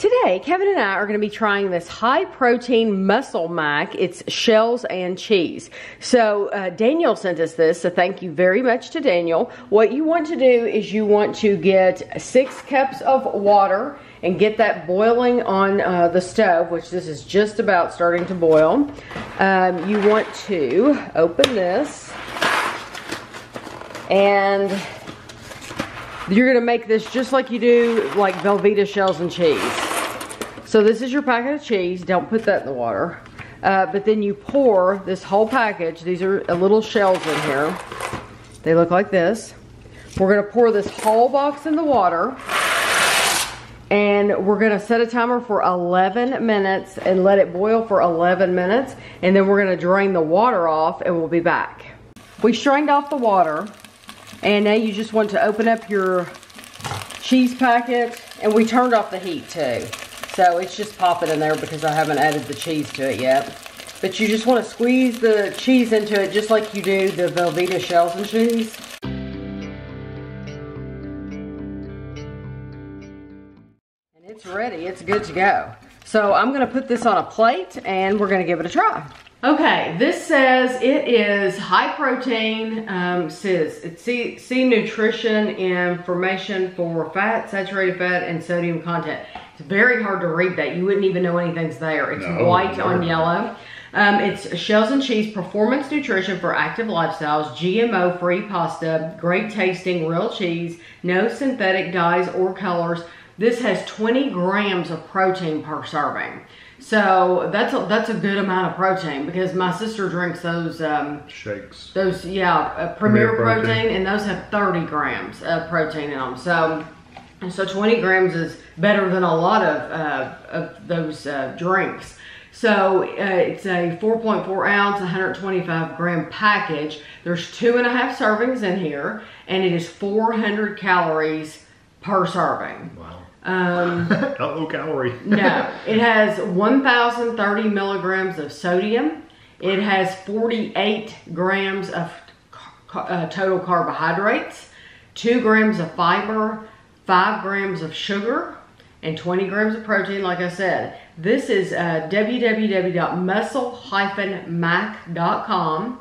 Today, Kevin and I are going to be trying this high protein muscle mac. It's shells and cheese. So, uh, Daniel sent us this, so thank you very much to Daniel. What you want to do is you want to get six cups of water and get that boiling on uh, the stove, which this is just about starting to boil. Um, you want to open this and you're gonna make this just like you do like Velveeta shells and cheese. So this is your packet of cheese. Don't put that in the water. Uh, but then you pour this whole package. These are little shells in here. They look like this. We're gonna pour this whole box in the water. And we're gonna set a timer for 11 minutes and let it boil for 11 minutes. And then we're gonna drain the water off and we'll be back. We strained off the water. And now you just want to open up your cheese packet. And we turned off the heat too. So it's just popping in there because I haven't added the cheese to it yet. But you just want to squeeze the cheese into it just like you do the Velveeta shells and cheese. And it's ready, it's good to go. So I'm gonna put this on a plate and we're gonna give it a try. Okay, this says it is high protein, um, says it's C, C nutrition information for fat, saturated fat, and sodium content. It's very hard to read that. You wouldn't even know anything's there. It's no, white on yellow. Um, it's shells and cheese, performance nutrition for active lifestyles, GMO-free pasta, great tasting, real cheese, no synthetic dyes or colors. This has 20 grams of protein per serving. So that's a, that's a good amount of protein because my sister drinks those um, shakes. Those yeah, uh, Premier, Premier protein. protein. and those have 30 grams of protein in them. So so 20 grams is better than a lot of uh, of those uh, drinks. So uh, it's a 4.4 ounce, 125 gram package. There's two and a half servings in here, and it is 400 calories per serving. Wow. Um, Not low calorie. no, it has 1,030 milligrams of sodium. It has 48 grams of uh, total carbohydrates, 2 grams of fiber, 5 grams of sugar, and 20 grams of protein, like I said. This is uh, www.muscle-mac.com.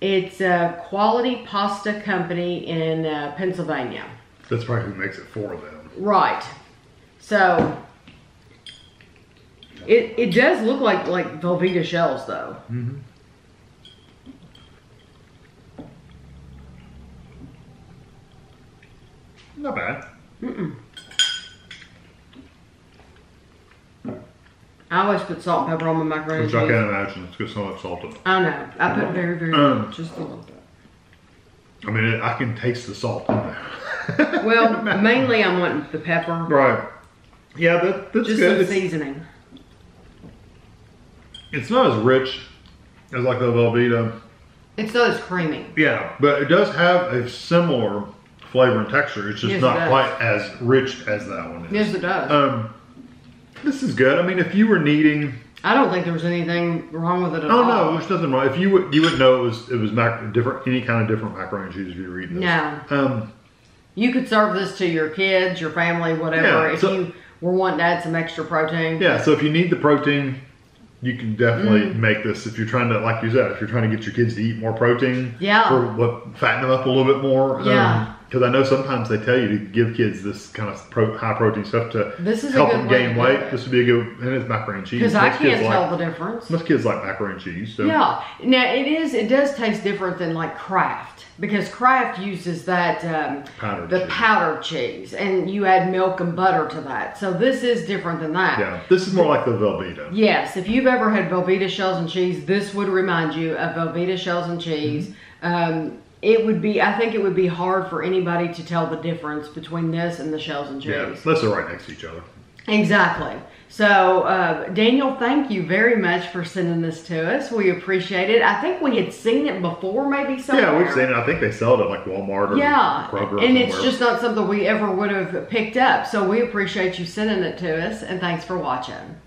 It's a quality pasta company in uh, Pennsylvania. That's probably who makes it for them. Right. So it it does look like like Velveeta shells though. Mm-hmm. Not bad. Mm-mm. I always put salt and pepper on my macaroni. Which I can't imagine. It's got so much salt in it. I know. I put very, very um, just a little bit. I mean, I can taste the salt in there. well, mainly I'm wanting the pepper. Right. Yeah, that, that's just good. Just seasoning. It's not as rich as like the Velveeta. It's not as creamy. Yeah, but it does have a similar flavor and texture. It's just yes, not quite as rich as that one is. Yes, it does. Um, this is good. I mean, if you were needing I don't think there was anything wrong with it at oh, all. no, there's nothing wrong. If you would, you would know it was it was mac, different, any kind of different macaroni and cheese if you read this. No. Um, you could serve this to your kids, your family, whatever. Yeah, if so, you were wanting to add some extra protein. Yeah. So if you need the protein, you can definitely mm. make this. If you're trying to, like you said, if you're trying to get your kids to eat more protein. Yeah. Or what, fatten them up a little bit more. Yeah. Um, because I know sometimes they tell you to give kids this kind of pro, high protein stuff to this is help them gain weight. This would be a good, and it's macaroni and cheese. Because I can't tell like, the difference. Most kids like macaroni and cheese. So. Yeah. Now it is. It does taste different than like Kraft because Kraft uses that um, powdered the cheese. powdered cheese, and you add milk and butter to that. So this is different than that. Yeah. This is more like the Velveeta. Yes. If you've ever had Velveeta shells and cheese, this would remind you of Velveeta shells and cheese. Mm-hmm. Um, it would be I think it would be hard for anybody to tell the difference between this and the shells and cheese. Yeah, unless they're right next to each other. Exactly. So, uh, Daniel, thank you very much for sending this to us. We appreciate it. I think we had seen it before, maybe somewhere. Yeah, we've seen it. I think they sell it at like Walmart or yeah, Kroger. and it's just not something we ever would have picked up. So we appreciate you sending it to us, and thanks for watching.